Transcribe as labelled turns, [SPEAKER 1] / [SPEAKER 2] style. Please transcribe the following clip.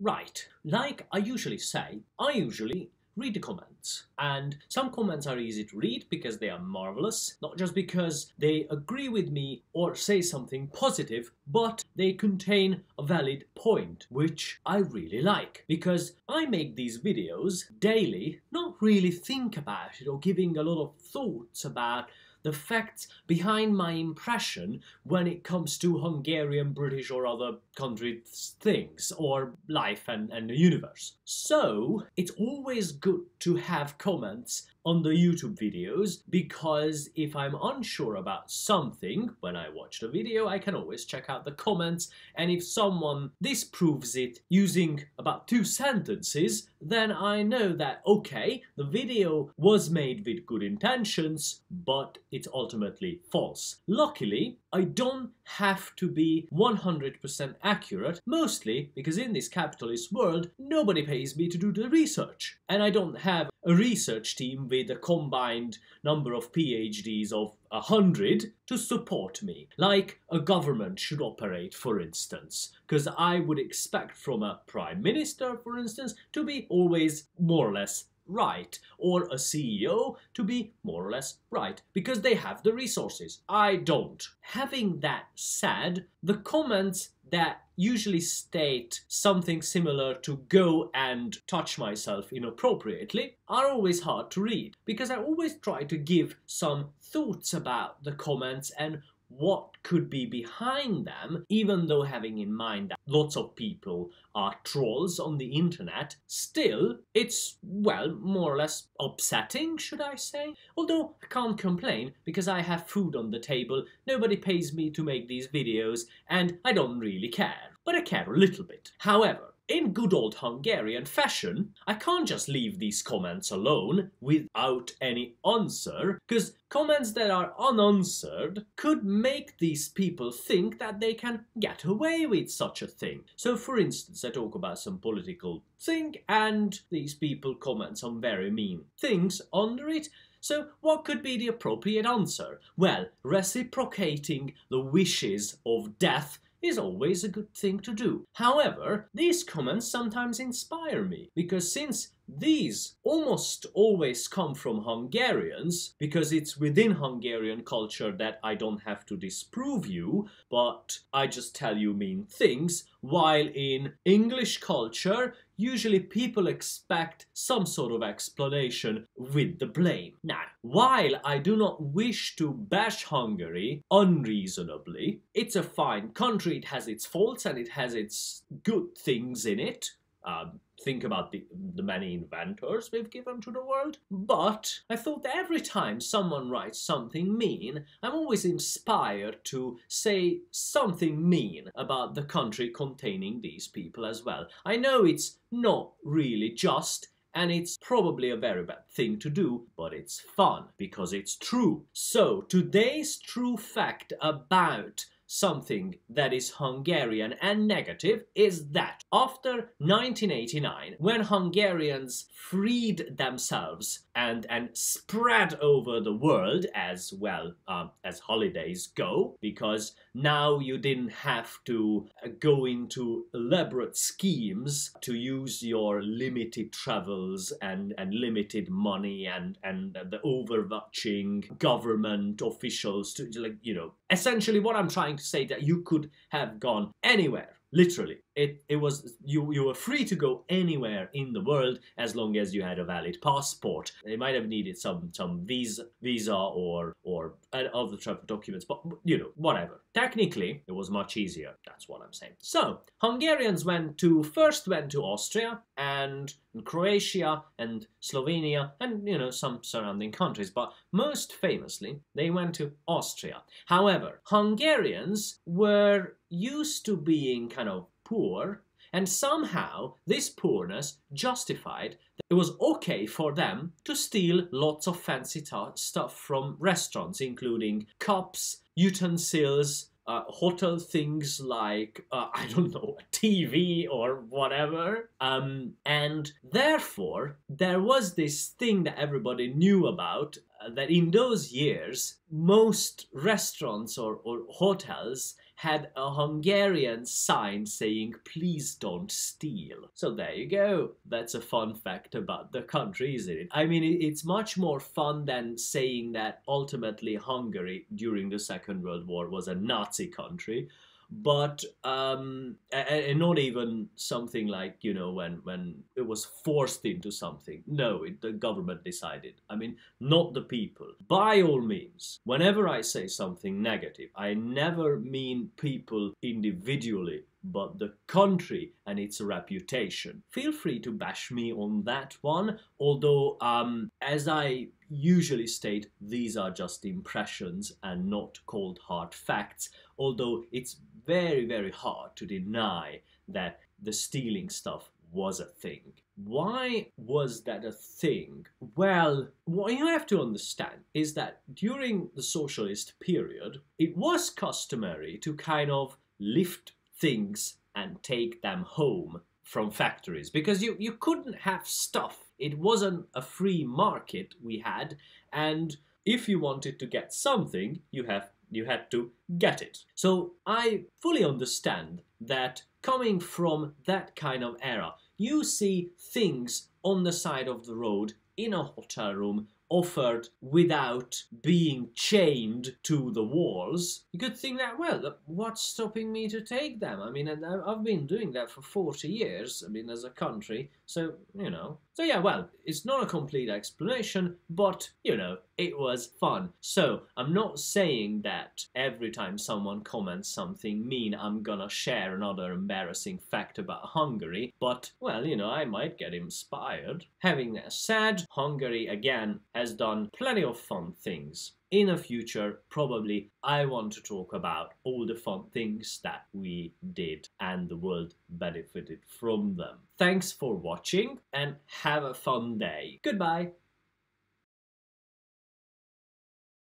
[SPEAKER 1] Right, like I usually say, I usually read the comments. And some comments are easy to read because they are marvelous, not just because they agree with me or say something positive, but they contain a valid point, which I really like. Because I make these videos daily, not really think about it or giving a lot of thoughts about the facts behind my impression when it comes to Hungarian, British, or other countries' things, or life and, and the universe. So, it's always good to have comments on the YouTube videos because if I'm unsure about something when I watch the video, I can always check out the comments and if someone disproves it using about two sentences, then I know that okay, the video was made with good intentions, but it's ultimately false. Luckily, I don't have to be 100% accurate, mostly because in this capitalist world, nobody pays me to do the research. And I don't have a research team with a combined number of PhDs of a hundred to support me, like a government should operate, for instance. Because I would expect from a prime minister, for instance, to be always more or less right, or a CEO to be more or less right, because they have the resources. I don't. Having that said, the comments that usually state something similar to go and touch myself inappropriately are always hard to read because I always try to give some thoughts about the comments and what could be behind them, even though having in mind that lots of people are trolls on the internet, still, it's, well, more or less upsetting, should I say? Although I can't complain because I have food on the table, nobody pays me to make these videos, and I don't really care. But I care a little bit. However, in good old Hungarian fashion, I can't just leave these comments alone without any answer, because comments that are unanswered could make these people think that they can get away with such a thing. So for instance, I talk about some political thing and these people comment some very mean things under it, so what could be the appropriate answer? Well, reciprocating the wishes of death is always a good thing to do. However, these comments sometimes inspire me, because since these almost always come from Hungarians, because it's within Hungarian culture that I don't have to disprove you, but I just tell you mean things, while in English culture, usually people expect some sort of explanation with the blame. Now, while I do not wish to bash Hungary unreasonably, it's a fine country, it has its faults and it has its good things in it. Um, think about the, the many inventors we've given to the world. But I thought every time someone writes something mean, I'm always inspired to say something mean about the country containing these people as well. I know it's not really just, and it's probably a very bad thing to do, but it's fun because it's true. So, today's true fact about something that is Hungarian and negative is that after 1989, when Hungarians freed themselves and, and spread over the world as well um, as holidays go, because now you didn't have to uh, go into elaborate schemes to use your limited travels and, and limited money and, and the overwatching government officials to, like, you know, essentially what I'm trying to say that you could have gone anywhere literally it, it was you you were free to go anywhere in the world as long as you had a valid passport. They might have needed some some visa visa or or other travel documents but you know whatever. Technically it was much easier. That's what i'm saying. So hungarians went to first went to austria and croatia and slovenia and you know some surrounding countries but most famously they went to austria. However hungarians were used to being kind of poor, and somehow this poorness justified that it was okay for them to steal lots of fancy stuff from restaurants, including cups, utensils, uh, hotel things like uh, I don't know a TV or whatever, um, and therefore there was this thing that everybody knew about uh, that in those years most restaurants or, or hotels had a Hungarian sign saying, please don't steal. So there you go. That's a fun fact about the country, isn't it? I mean, it's much more fun than saying that ultimately Hungary during the Second World War was a Nazi country but um, and not even something like you know when when it was forced into something. No, it, the government decided. I mean, not the people. By all means, whenever I say something negative, I never mean people individually but the country and its reputation. Feel free to bash me on that one, although, um, as I usually state, these are just impressions and not cold hard facts, although it's very, very hard to deny that the stealing stuff was a thing. Why was that a thing? Well, what you have to understand is that during the socialist period, it was customary to kind of lift things and take them home from factories because you, you couldn't have stuff. It wasn't a free market we had, and if you wanted to get something, you have you had to get it. So I fully understand that coming from that kind of era, you see things on the side of the road in a hotel room offered without being chained to the walls, you could think that, well, what's stopping me to take them? I mean, I've been doing that for 40 years, I mean, as a country, so, you know. So, yeah, well, it's not a complete explanation, but, you know, it was fun. So, I'm not saying that every time someone comments something mean, I'm gonna share another embarrassing fact about Hungary, but, well, you know, I might get inspired. Having that said, Hungary, again, has done plenty of fun things. In the future, probably I want to talk about all the fun things that we did and the world benefited from them. Thanks for watching and have a fun day. Goodbye.